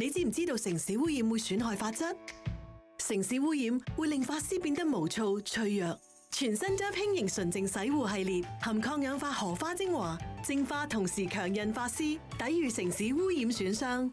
你知唔知道城市污染会损害发质？城市污染会令发丝变得毛躁脆弱。全新 d 轻盈纯净洗护系列，含抗氧化荷花精华，净化同时强韧发丝，抵御城市污染损伤。